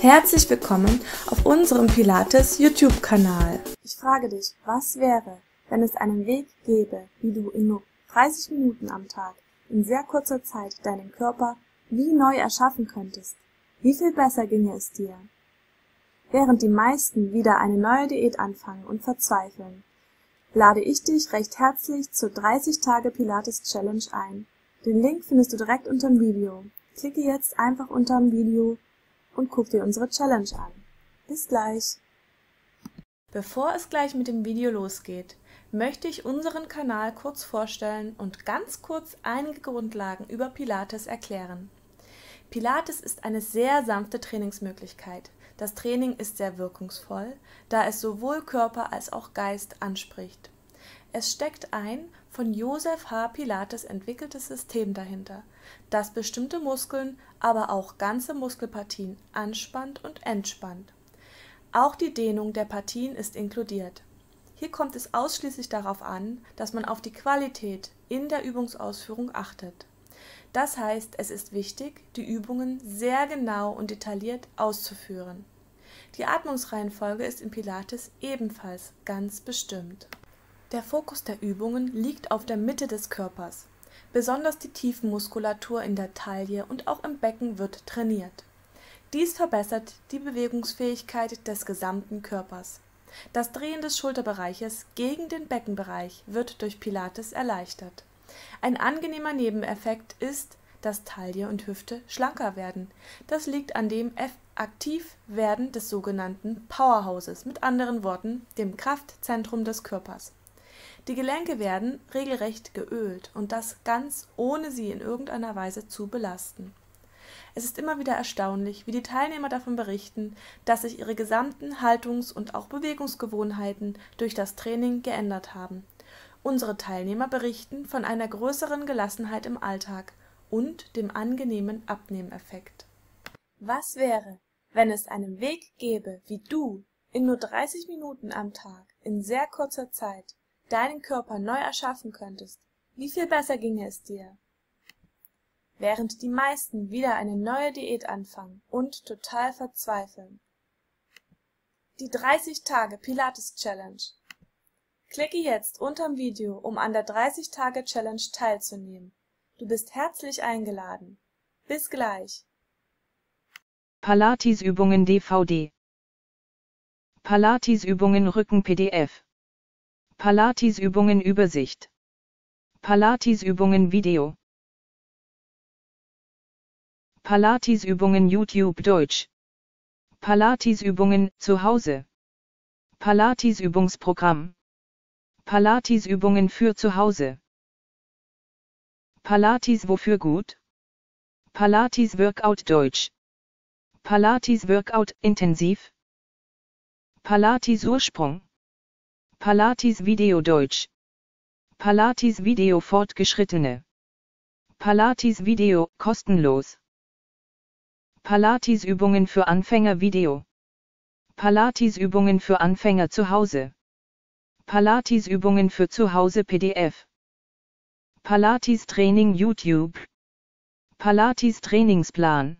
Herzlich willkommen auf unserem Pilates YouTube-Kanal. Ich frage dich, was wäre, wenn es einen Weg gäbe, wie du in nur 30 Minuten am Tag in sehr kurzer Zeit deinen Körper wie neu erschaffen könntest? Wie viel besser ginge es dir? Während die meisten wieder eine neue Diät anfangen und verzweifeln, lade ich dich recht herzlich zur 30 Tage Pilates Challenge ein. Den Link findest du direkt unter dem Video. Klicke jetzt einfach unter dem Video und guck dir unsere Challenge an. Bis gleich! Bevor es gleich mit dem Video losgeht, möchte ich unseren Kanal kurz vorstellen und ganz kurz einige Grundlagen über Pilates erklären. Pilates ist eine sehr sanfte Trainingsmöglichkeit. Das Training ist sehr wirkungsvoll, da es sowohl Körper als auch Geist anspricht. Es steckt ein von Joseph H. Pilates entwickeltes System dahinter, das bestimmte Muskeln, aber auch ganze Muskelpartien anspannt und entspannt. Auch die Dehnung der Partien ist inkludiert. Hier kommt es ausschließlich darauf an, dass man auf die Qualität in der Übungsausführung achtet. Das heißt, es ist wichtig, die Übungen sehr genau und detailliert auszuführen. Die Atmungsreihenfolge ist im Pilates ebenfalls ganz bestimmt. Der Fokus der Übungen liegt auf der Mitte des Körpers. Besonders die Tiefenmuskulatur in der Taille und auch im Becken wird trainiert. Dies verbessert die Bewegungsfähigkeit des gesamten Körpers. Das Drehen des Schulterbereiches gegen den Beckenbereich wird durch Pilates erleichtert. Ein angenehmer Nebeneffekt ist, dass Taille und Hüfte schlanker werden. Das liegt an dem Aktivwerden des sogenannten Powerhouses, mit anderen Worten dem Kraftzentrum des Körpers. Die Gelenke werden regelrecht geölt und das ganz ohne sie in irgendeiner Weise zu belasten. Es ist immer wieder erstaunlich, wie die Teilnehmer davon berichten, dass sich ihre gesamten Haltungs- und auch Bewegungsgewohnheiten durch das Training geändert haben. Unsere Teilnehmer berichten von einer größeren Gelassenheit im Alltag und dem angenehmen Abnehmeffekt. Was wäre, wenn es einen Weg gäbe, wie du in nur 30 Minuten am Tag in sehr kurzer Zeit deinen Körper neu erschaffen könntest, wie viel besser ginge es dir? Während die meisten wieder eine neue Diät anfangen und total verzweifeln. Die 30 Tage Pilates Challenge. Klicke jetzt unterm Video, um an der 30 Tage Challenge teilzunehmen. Du bist herzlich eingeladen. Bis gleich. Pilates-Übungen DVD Pilates-Übungen Rücken PDF Pilates-Übungen Übersicht. Pilates-Übungen Video. Pilates-Übungen YouTube Deutsch. Pilates-Übungen zu Hause. Pilates-Übungsprogramm Pilates-Übungen für zu Hause. Pilates wofür gut? Pilates Workout Deutsch. Pilates Workout intensiv. Pilates Ursprung Pilates Video Deutsch. Pilates Video Fortgeschrittene. Pilates Video kostenlos. Pilates Übungen für Anfänger Video. Pilates Übungen für Anfänger zu Hause. Pilates Übungen für zu Hause PDF. Pilates Training YouTube. Pilates Trainingsplan.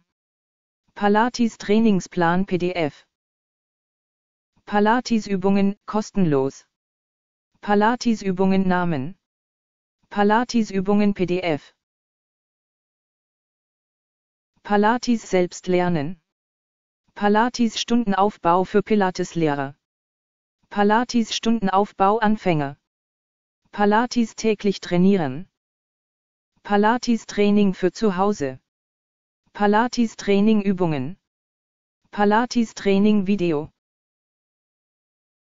Pilates Trainingsplan PDF. Pilates Übungen kostenlos. Pilates-Übungen Namen. Pilates-Übungen PDF. Pilates selbst lernen. Pilates Stundenaufbau für Pilates-Lehrer. Pilates Stundenaufbau Anfänger. Pilates täglich trainieren. Pilates Training für zu Hause. Pilates Training Übungen. Pilates Training Video.